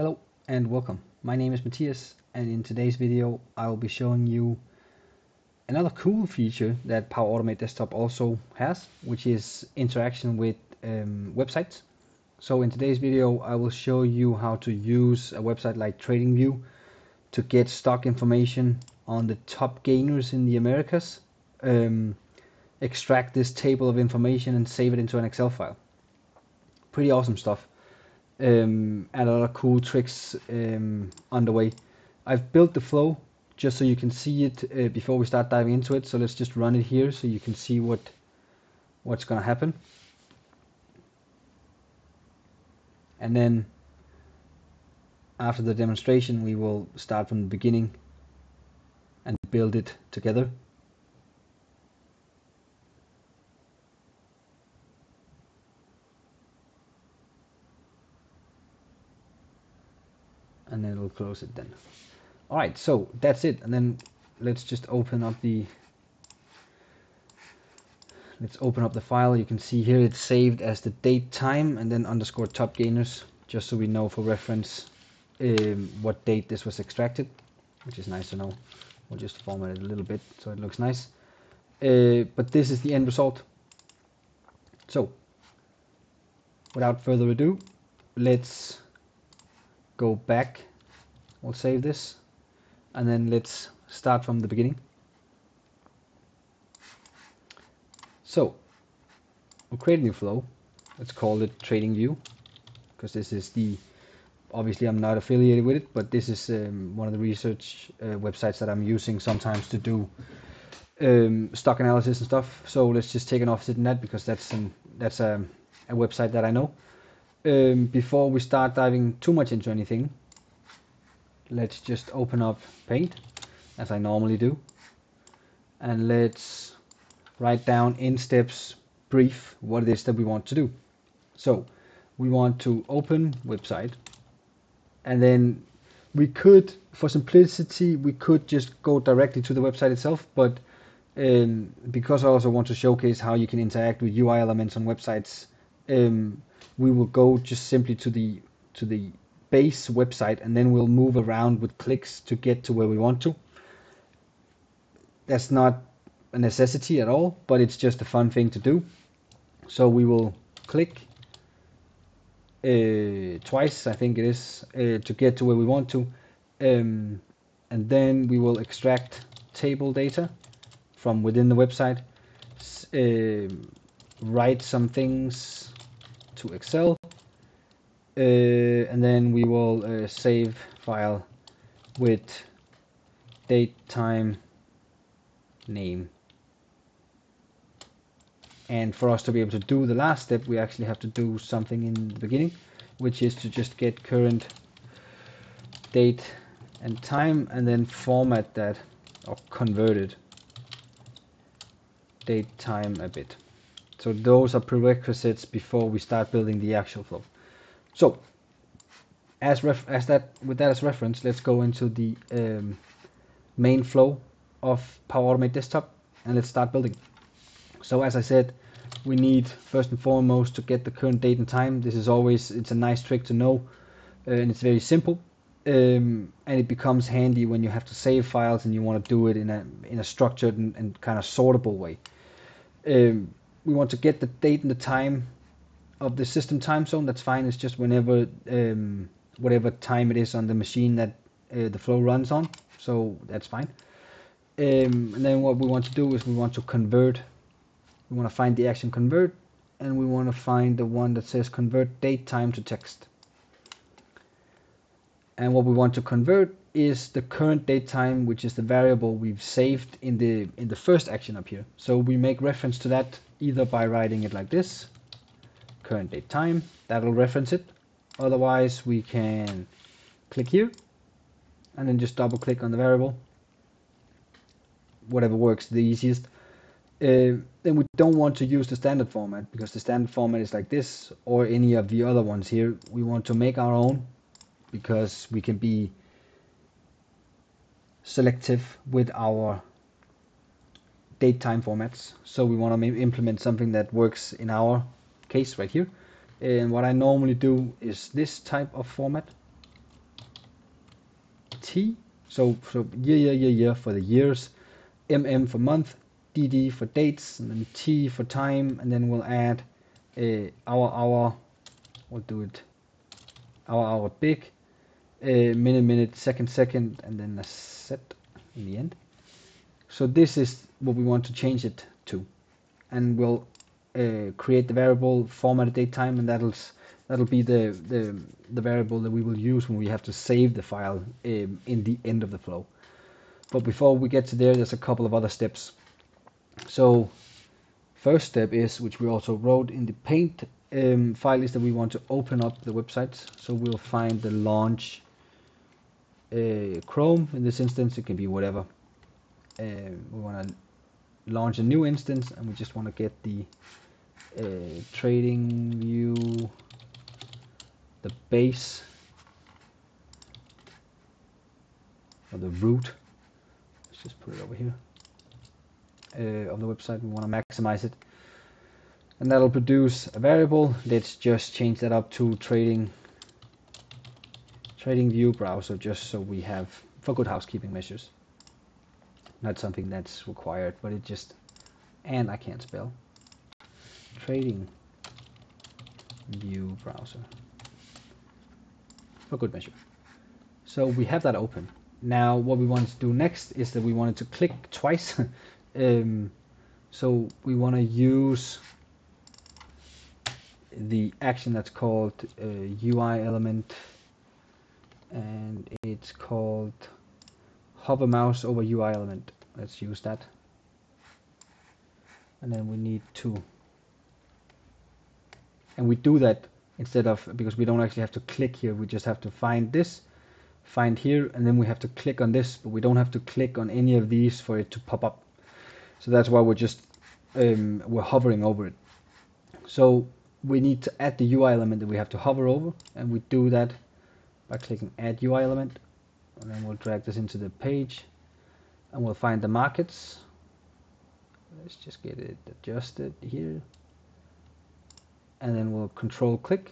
Hello and welcome. My name is Mathias and in today's video I will be showing you another cool feature that Power Automate Desktop also has, which is interaction with um, websites. So in today's video I will show you how to use a website like TradingView to get stock information on the top gainers in the Americas, um, extract this table of information and save it into an Excel file. Pretty awesome stuff um, and a lot of cool tricks um, on the way. I've built the flow just so you can see it uh, before we start diving into it. So let's just run it here so you can see what what's going to happen. And then after the demonstration, we will start from the beginning and build it together. And then it'll close it then. All right, so that's it. And then let's just open up the let's open up the file. You can see here it's saved as the date time and then underscore top gainers, just so we know for reference um, what date this was extracted, which is nice to know. We'll just format it a little bit so it looks nice. Uh, but this is the end result. So, without further ado, let's go back. We'll save this. And then let's start from the beginning. So we'll create a new flow. Let's call it trading view because this is the obviously I'm not affiliated with it but this is um, one of the research uh, websites that I'm using sometimes to do um, stock analysis and stuff. So let's just take an offset in that because that's an that's a, a website that I know um, before we start diving too much into anything, let's just open up Paint, as I normally do, and let's write down in steps brief what it is that we want to do. So we want to open website, and then we could, for simplicity, we could just go directly to the website itself, but um, because I also want to showcase how you can interact with UI elements on websites, um, we will go just simply to the to the base website and then we'll move around with clicks to get to where we want to. That's not a necessity at all, but it's just a fun thing to do. So we will click uh, twice, I think it is, uh, to get to where we want to. Um, and then we will extract table data from within the website, uh, write some things to Excel. Uh, and then we will uh, save file with date, time, name. And for us to be able to do the last step, we actually have to do something in the beginning, which is to just get current date and time and then format that or convert it date time a bit. So those are prerequisites before we start building the actual flow. So as ref as that with that as reference, let's go into the um, main flow of Power Automate Desktop and let's start building. So as I said, we need first and foremost to get the current date and time. This is always it's a nice trick to know, uh, and it's very simple. Um, and it becomes handy when you have to save files and you want to do it in a in a structured and, and kind of sortable way. Um, we want to get the date and the time of the system time zone. That's fine. It's just whenever, um, whatever time it is on the machine that uh, the flow runs on. So that's fine. Um, and then what we want to do is we want to convert. We want to find the action convert, and we want to find the one that says convert date time to text. And what we want to convert is the current date time, which is the variable we've saved in the in the first action up here. So we make reference to that either by writing it like this, current date time, that'll reference it. Otherwise, we can click here and then just double click on the variable, whatever works the easiest. Uh, then we don't want to use the standard format because the standard format is like this or any of the other ones here. We want to make our own because we can be selective with our date time formats. So we want to implement something that works in our case right here. And what I normally do is this type of format. T. So, so year, year, year, year for the years, MM for month, DD for dates, and then T for time, and then we'll add uh, hour, hour, we'll do it hour, hour big, a minute, minute, second, second, and then a set in the end. So this is what we want to change it to, and we'll uh, create the variable formatted date time, and that'll that'll be the, the the variable that we will use when we have to save the file um, in the end of the flow. But before we get to there, there's a couple of other steps. So first step is, which we also wrote in the paint um, file, is that we want to open up the websites. So we'll find the launch uh, Chrome. In this instance, it can be whatever. Uh, we want to launch a new instance, and we just want to get the uh, trading view, the base, or the root. Let's just put it over here uh, of the website. We want to maximize it. And that'll produce a variable. Let's just change that up to trading trading view browser just so we have for good housekeeping measures. Not something that's required, but it just and I can't spell. Trading view browser for good measure. So we have that open. Now what we want to do next is that we wanted to click twice um, so we want to use the action that's called uh, UI element and it's called hover mouse over UI element. Let's use that. And then we need to. And we do that instead of because we don't actually have to click here. We just have to find this find here and then we have to click on this but we don't have to click on any of these for it to pop up. So that's why we're just um, we're hovering over it. So we need to add the UI element that we have to hover over, and we do that by clicking Add UI element, and then we'll drag this into the page, and we'll find the markets. Let's just get it adjusted here, and then we'll control click.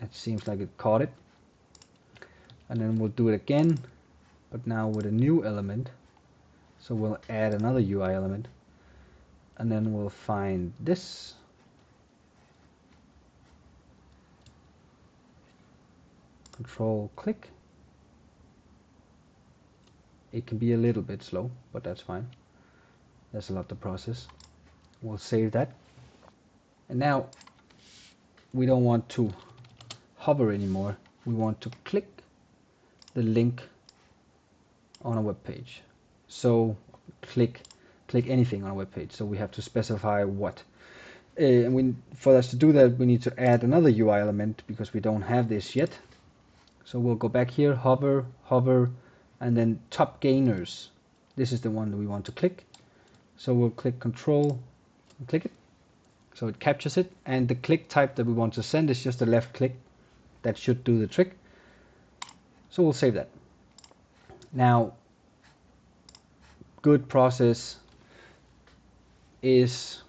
It seems like it caught it. And then we'll do it again but now with a new element so we'll add another UI element and then we'll find this control click it can be a little bit slow but that's fine a lot to process we'll save that and now we don't want to hover anymore we want to click the link on a web page. So click click anything on a web page. So we have to specify what. Uh, and we, for us to do that, we need to add another UI element because we don't have this yet. So we'll go back here, hover, hover, and then top gainers. This is the one that we want to click. So we'll click Control and click it. So it captures it, and the click type that we want to send is just a left click. That should do the trick. So we'll save that. Now, good process is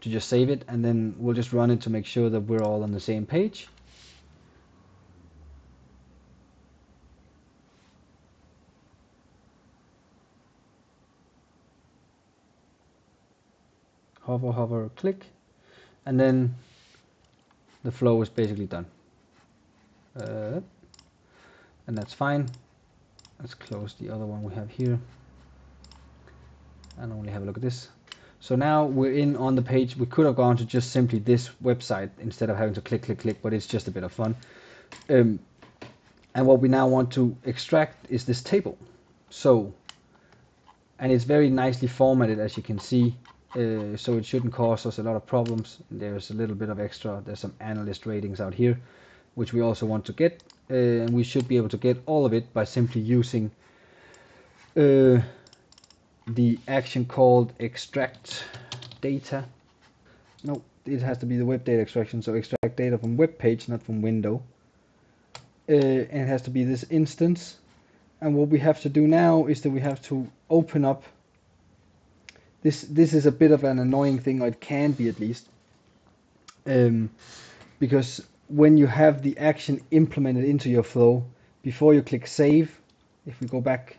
to just save it and then we'll just run it to make sure that we're all on the same page. Hover, hover, click, and then the flow is basically done. Uh, and that's fine. Let's close the other one we have here and only have a look at this. So now we're in on the page. We could have gone to just simply this website instead of having to click click click but it's just a bit of fun. Um, and what we now want to extract is this table. So and it's very nicely formatted as you can see uh, so it shouldn't cause us a lot of problems. There's a little bit of extra there's some analyst ratings out here which we also want to get. Uh, and we should be able to get all of it by simply using uh, the action called extract data. No it has to be the web data extraction. So extract data from web page not from window. Uh, and it has to be this instance. And what we have to do now is that we have to open up this this is a bit of an annoying thing or it can be at least um, because when you have the action implemented into your flow, before you click save, if we go back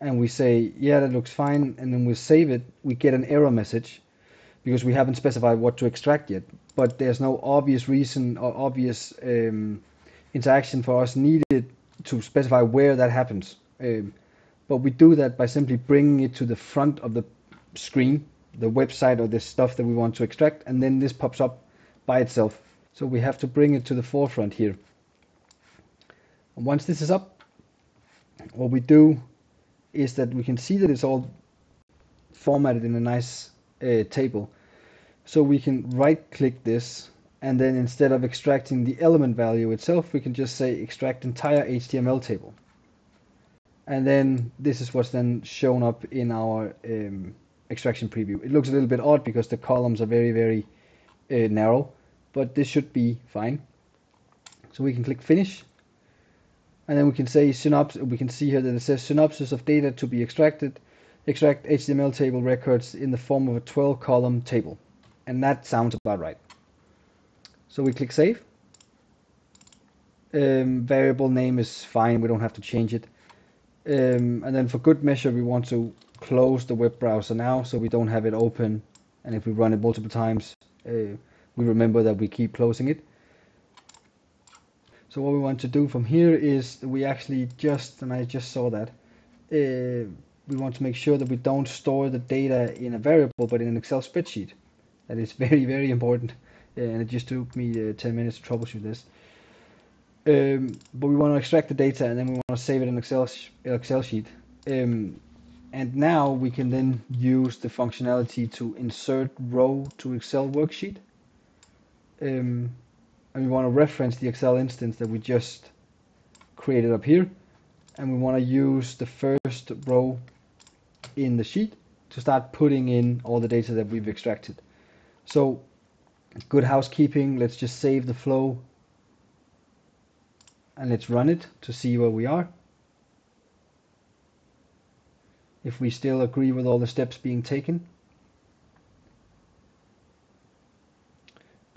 and we say, yeah, that looks fine, and then we save it, we get an error message because we haven't specified what to extract yet. But there's no obvious reason or obvious um, interaction for us needed to specify where that happens. Um, but we do that by simply bringing it to the front of the screen, the website or the stuff that we want to extract, and then this pops up by itself. So we have to bring it to the forefront here. And once this is up, what we do is that we can see that it's all formatted in a nice uh, table. So we can right click this and then instead of extracting the element value itself, we can just say extract entire HTML table. And then this is what's then shown up in our um, extraction preview. It looks a little bit odd because the columns are very, very uh, narrow, but this should be fine. So we can click finish and then we can say synopsis, we can see here that it says synopsis of data to be extracted, extract HTML table records in the form of a 12 column table. And that sounds about right. So we click save. Um, variable name is fine, we don't have to change it. Um, and then for good measure, we want to close the web browser now so we don't have it open. And if we run it multiple times, uh, we remember that we keep closing it. So what we want to do from here is we actually just, and I just saw that, uh, we want to make sure that we don't store the data in a variable but in an Excel spreadsheet. That is very, very important. Uh, and it just took me uh, 10 minutes to troubleshoot this. Um, but we want to extract the data and then we want to save it in Excel, Excel sheet. Um, and now we can then use the functionality to insert row to Excel worksheet. Um, and we want to reference the Excel instance that we just created up here and we want to use the first row in the sheet to start putting in all the data that we've extracted. So good housekeeping, let's just save the flow and let's run it to see where we are. If we still agree with all the steps being taken.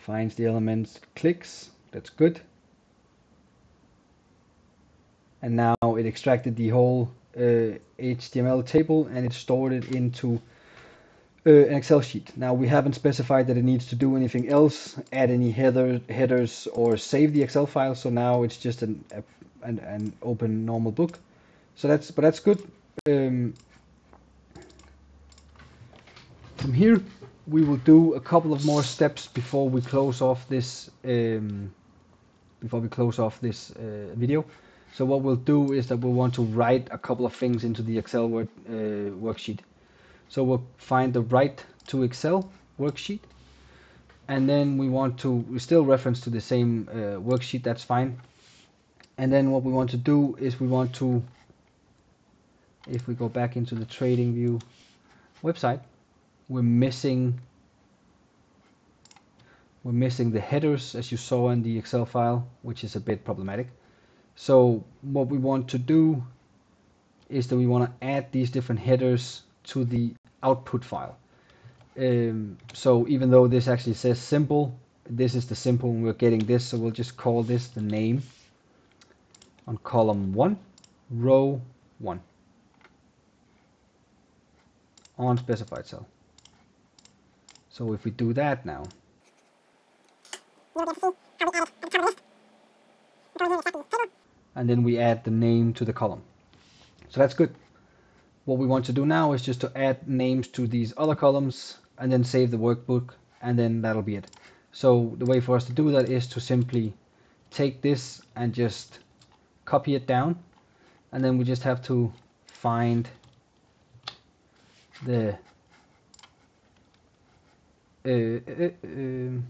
finds the elements, clicks, that's good. And now it extracted the whole uh, HTML table and it stored it into uh, an Excel sheet. Now we haven't specified that it needs to do anything else, add any header, headers or save the Excel file. So now it's just an, an, an open normal book. So that's, but that's good. Um, from here, we will do a couple of more steps before we close off this um, before we close off this uh, video. So what we'll do is that we'll want to write a couple of things into the Excel word, uh, worksheet. So we'll find the write to Excel worksheet, and then we want to we still reference to the same uh, worksheet. That's fine. And then what we want to do is we want to, if we go back into the trading view website, we're missing we're missing the headers as you saw in the Excel file, which is a bit problematic. So what we want to do is that we want to add these different headers to the output file. Um, so even though this actually says simple, this is the simple and we're getting this, so we'll just call this the name on column 1, row 1 on specified cell. So if we do that now, and then we add the name to the column. So that's good. What we want to do now is just to add names to these other columns and then save the workbook and then that'll be it. So the way for us to do that is to simply take this and just copy it down and then we just have to find the Uh, uh, um,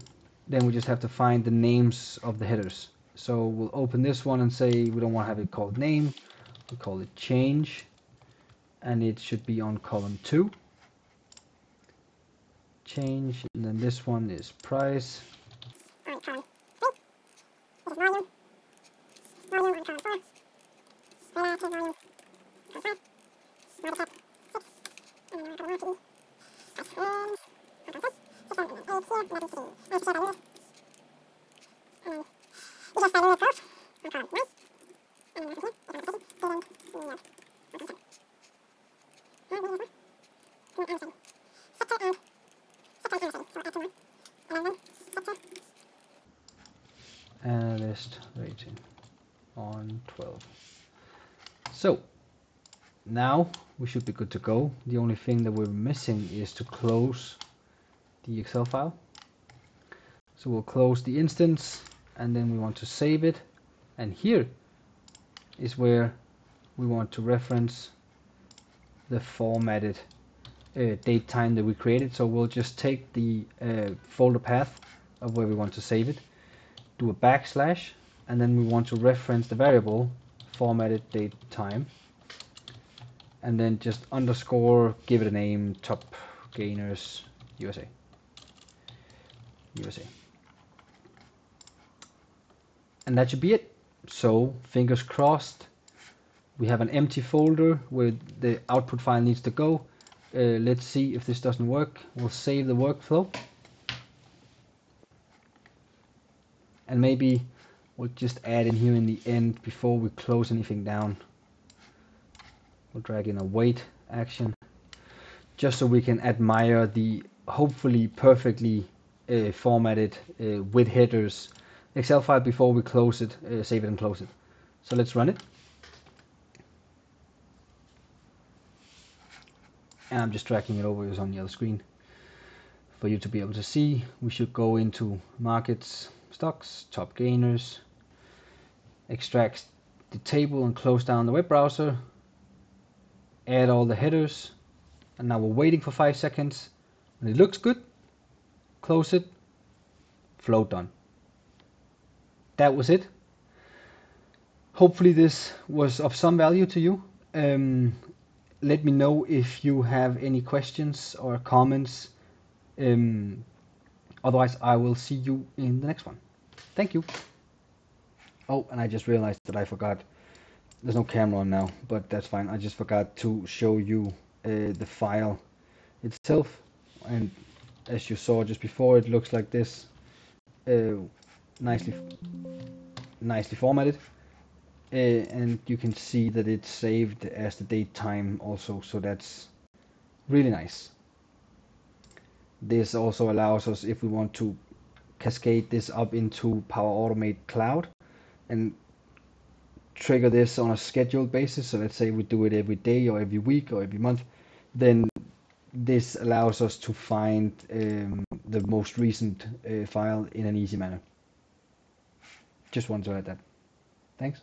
then we just have to find the names of the headers. So we'll open this one and say we don't want to have it called name, we call it change, and it should be on column 2. Change, and then this one is price. Analyst rating on 12 so now we should be good to go. The only thing that we're missing is to close the excel file. So we'll close the instance and then we want to save it. And here is where we want to reference the formatted uh, date time that we created. So we'll just take the uh, folder path of where we want to save it do a backslash and then we want to reference the variable formatted date time and then just underscore give it a name top gainers USA USA and that should be it. So fingers crossed we have an empty folder where the output file needs to go. Uh, let's see if this doesn't work. We'll save the workflow and maybe we'll just add in here in the end before we close anything down we'll drag in a wait action just so we can admire the hopefully perfectly uh, formatted uh, with headers Excel file before we close it, uh, save it and close it. So let's run it. And I'm just tracking it over, it's on the other screen. For you to be able to see, we should go into markets, stocks, top gainers, extract the table and close down the web browser, add all the headers, and now we're waiting for five seconds. When it looks good, close it, flow done. That was it. Hopefully this was of some value to you. Um, let me know if you have any questions or comments. Um, Otherwise, I will see you in the next one. Thank you. Oh, and I just realized that I forgot. There's no camera on now, but that's fine. I just forgot to show you uh, the file itself. And as you saw just before, it looks like this. Uh, nicely, nicely formatted. Uh, and you can see that it's saved as the date time also, so that's really nice. This also allows us, if we want to cascade this up into Power Automate Cloud and trigger this on a scheduled basis. So let's say we do it every day or every week or every month, then this allows us to find um, the most recent uh, file in an easy manner. Just want to add that. Thanks.